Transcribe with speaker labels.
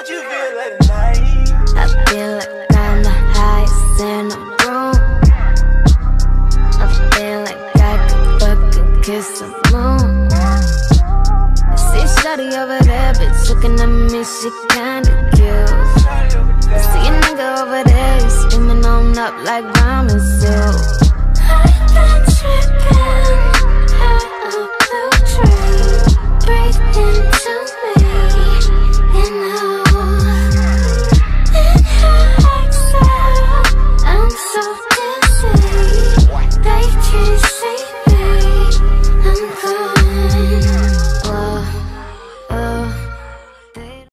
Speaker 1: What you feel at night?
Speaker 2: I feel like I'm the highest in the room. I feel like I could fucking kiss the moon. I see Shotty over there, bitch, looking at me, she kinda cute. I see a nigga over there, he's screaming on up like ramen soup.